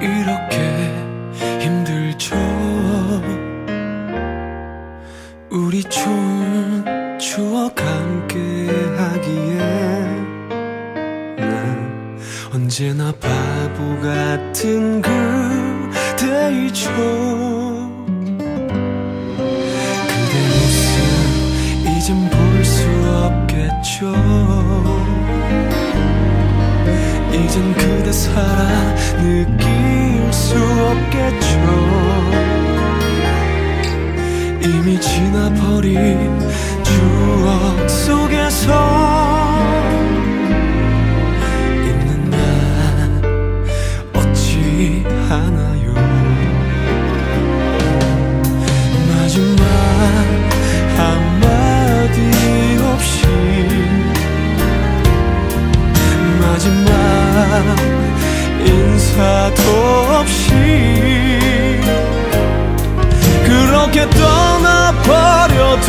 이렇게 힘들죠 우리 좋은 추억 함께 하기에 난 언제나 바보 같은 그대이죠. 버린 추억 속에서 있는 난 어찌 하나요? 마지막 한마디 없이 마지막 인사도 없이 그렇게 떠나 버려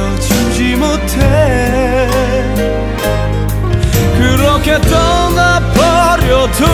지켜주지 못해. 그렇게 떠나버려도